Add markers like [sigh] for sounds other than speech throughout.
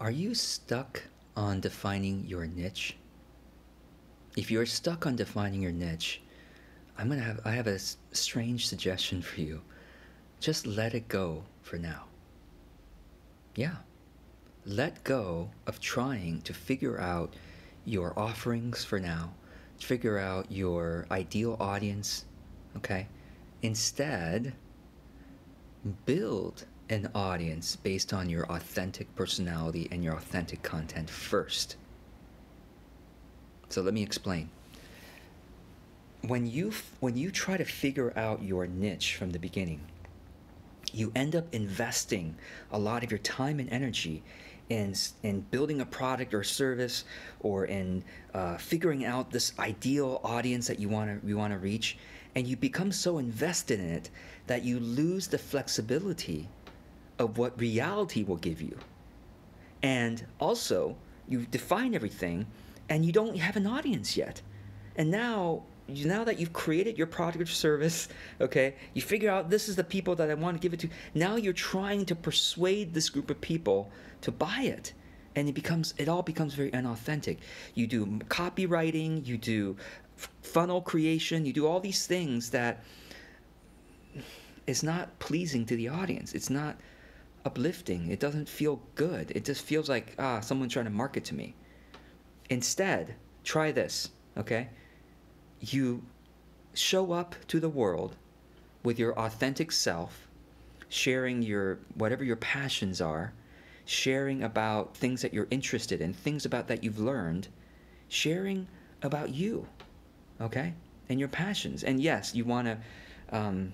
Are you stuck on defining your niche? If you're stuck on defining your niche, I'm gonna have I have a strange suggestion for you. Just let it go for now. Yeah. Let go of trying to figure out your offerings for now, figure out your ideal audience, okay? Instead, build an audience based on your authentic personality and your authentic content first. So let me explain. When you when you try to figure out your niche from the beginning, you end up investing a lot of your time and energy in in building a product or service or in uh, figuring out this ideal audience that you want to you want to reach and you become so invested in it that you lose the flexibility of what reality will give you. And also, you define everything and you don't have an audience yet. And now, now that you've created your product or service, okay, you figure out this is the people that I want to give it to. Now you're trying to persuade this group of people to buy it. And it becomes it all becomes very unauthentic. You do copywriting, you do funnel creation, you do all these things that is not pleasing to the audience. It's not uplifting. It doesn't feel good. It just feels like, ah, someone's trying to market to me. Instead, try this, okay? You show up to the world with your authentic self, sharing your whatever your passions are, sharing about things that you're interested in, things about that you've learned, sharing about you, okay? And your passions. And yes, you want to um,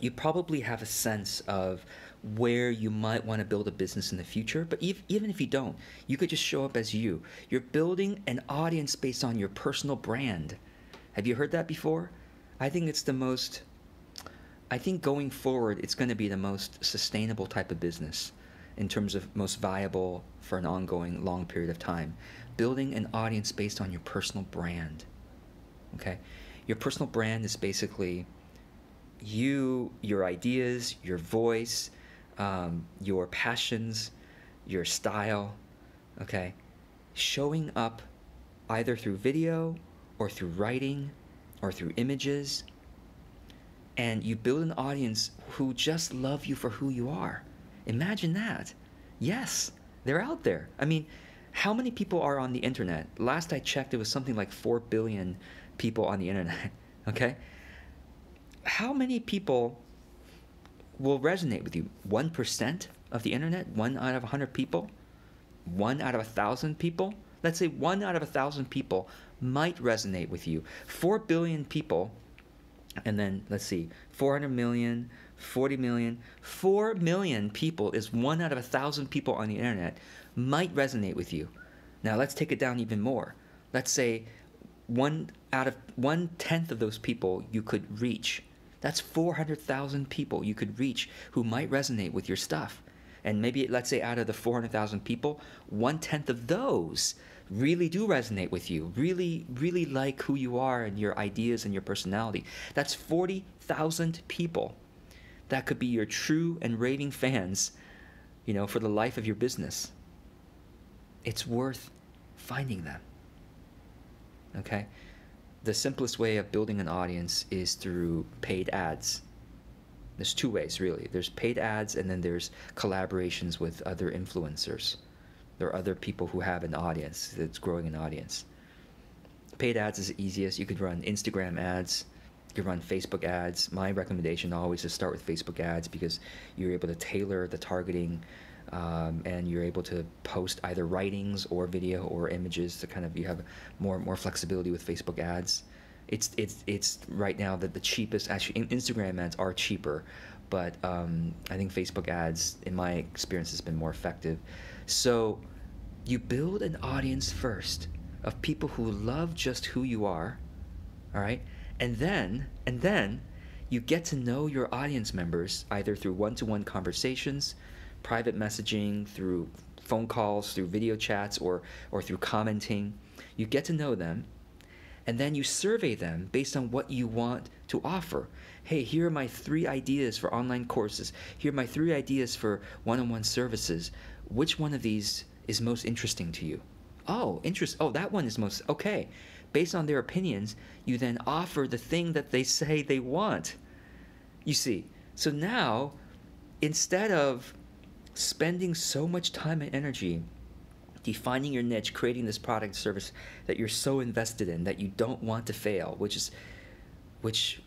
you probably have a sense of where you might want to build a business in the future. But even if you don't, you could just show up as you. You're building an audience based on your personal brand. Have you heard that before? I think it's the most, I think going forward, it's going to be the most sustainable type of business in terms of most viable for an ongoing long period of time. Building an audience based on your personal brand. Okay? Your personal brand is basically you, your ideas, your voice, um, your passions, your style, okay? Showing up either through video or through writing or through images. And you build an audience who just love you for who you are. Imagine that. Yes, they're out there. I mean, how many people are on the internet? Last I checked, it was something like 4 billion people on the internet, [laughs] okay? How many people will resonate with you. 1% of the internet, one out of 100 people, one out of a thousand people. Let's say one out of a thousand people might resonate with you. 4 billion people, and then let's see, 400 million, 40 million. 4 million people is one out of a thousand people on the internet might resonate with you. Now let's take it down even more. Let's say one out of one tenth of those people you could reach that's 400,000 people you could reach who might resonate with your stuff. And maybe, let's say, out of the 400,000 people, one tenth of those really do resonate with you, really, really like who you are and your ideas and your personality. That's 40,000 people that could be your true and raving fans, you know, for the life of your business. It's worth finding them. Okay? The simplest way of building an audience is through paid ads. There's two ways, really. There's paid ads, and then there's collaborations with other influencers. There are other people who have an audience that's growing an audience. Paid ads is easiest. You could run Instagram ads, you could run Facebook ads. My recommendation always is start with Facebook ads because you're able to tailor the targeting um, and you're able to post either writings or video or images to kind of you have more more flexibility with Facebook ads. It's it's it's right now that the cheapest actually Instagram ads are cheaper, but um, I think Facebook ads, in my experience, has been more effective. So you build an audience first of people who love just who you are, all right, and then and then you get to know your audience members either through one-to-one conversations private messaging, through phone calls, through video chats, or, or through commenting. You get to know them, and then you survey them based on what you want to offer. Hey, here are my three ideas for online courses. Here are my three ideas for one on one services. which one of these is most interesting to you? Oh, interest. Oh, that one is most okay. Based on their opinions, you then offer the thing that they say they want. You see, so now instead of spending so much time and energy defining your niche, creating this product service that you're so invested in that you don't want to fail, which is which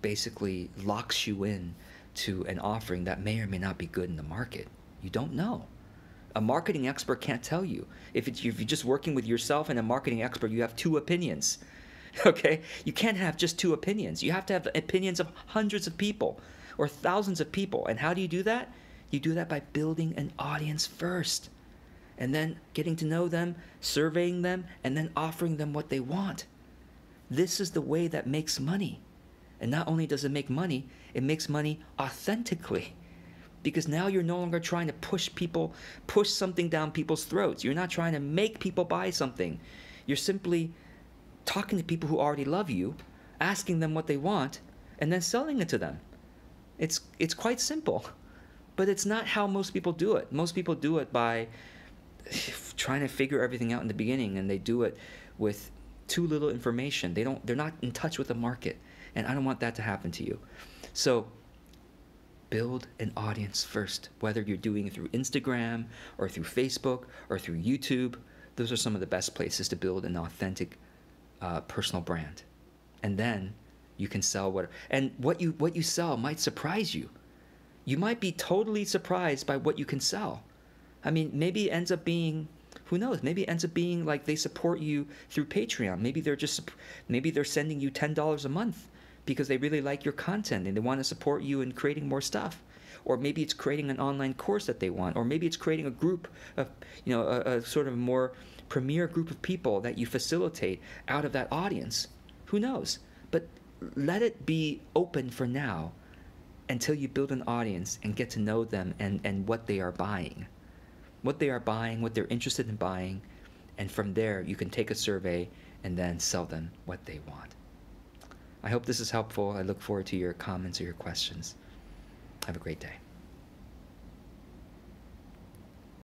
basically locks you in to an offering that may or may not be good in the market. You don't know. A marketing expert can't tell you. If, it's, if you're just working with yourself and a marketing expert, you have two opinions. [laughs] Okay? You can't have just two opinions. You have to have opinions of hundreds of people or thousands of people. And how do you do that? You do that by building an audience first and then getting to know them, surveying them, and then offering them what they want. This is the way that makes money. And not only does it make money, it makes money authentically. Because now you're no longer trying to push people, push something down people's throats. You're not trying to make people buy something. You're simply talking to people who already love you, asking them what they want, and then selling it to them. It's, it's quite simple. But it's not how most people do it. Most people do it by trying to figure everything out in the beginning and they do it with too little information. They don't they're not in touch with the market. And I don't want that to happen to you. So build an audience first, whether you're doing it through Instagram or through Facebook or through YouTube. Those are some of the best places to build an authentic uh, personal brand. And then you can sell what and what you what you sell might surprise you. You might be totally surprised by what you can sell. I mean, maybe it ends up being who knows maybe it ends up being like they support you through patreon. Maybe they're just maybe they're sending you $10 a month because they really like your content and they want to support you in creating more stuff. Or maybe it's creating an online course that they want or maybe it's creating a group of you know a, a sort of more premier group of people that you facilitate out of that audience. Who knows? But let it be open for now until you build an audience and get to know them and, and what they are buying what they are buying, what they're interested in buying, and from there you can take a survey and then sell them what they want. I hope this is helpful. I look forward to your comments or your questions. Have a great day.